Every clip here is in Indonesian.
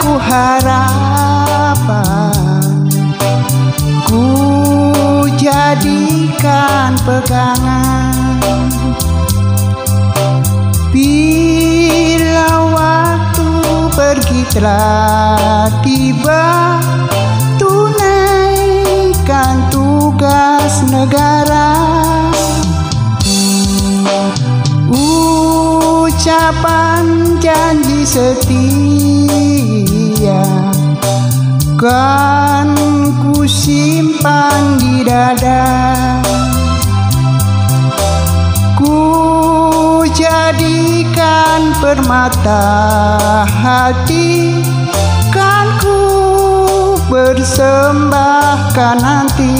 ku harapan Ku jadikan pegangan. Bila waktu pergi telah tiba Tunaikan tugas negara. Ucapan janji setia Kan ku simpan di dada. Ku jadikan permata hati. Kan ku persembahkan nanti.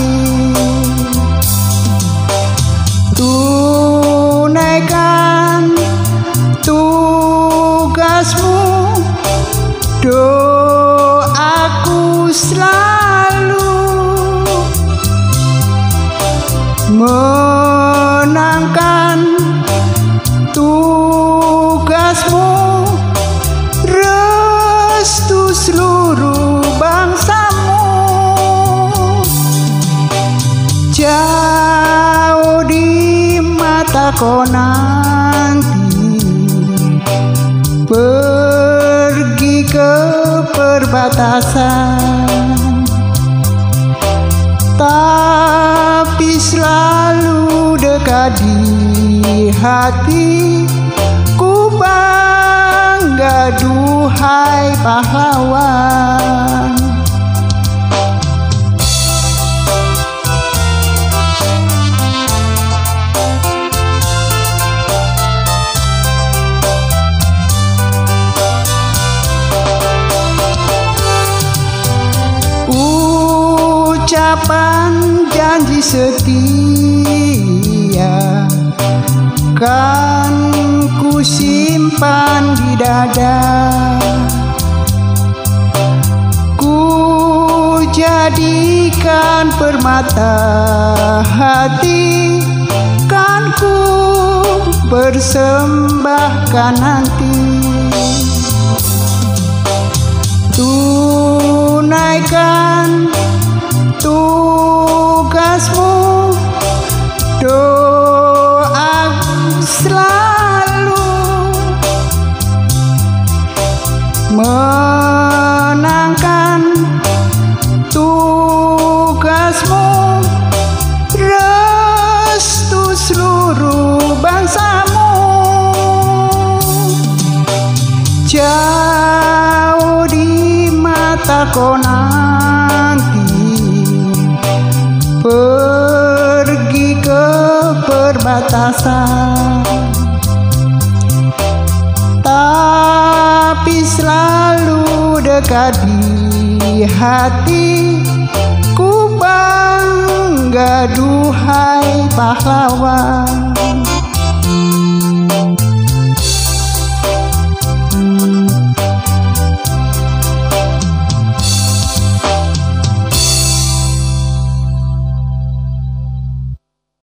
Tunaikan tugasmu Doaku selalu Menangkan tugasmu. Restu seluruh bangsamu. Jauh di mata kau nanti Pergi ke perbatasan di hati Ku bangga duhai pahlawan. Ucapan janji setia kan ku simpan di dada. Ku jadikan permata hati. Kan ku persembahkan nanti tunaikan kau nanti pergi ke perbatasan. Tapi selalu dekat di hati ku bangga duhai pahlawan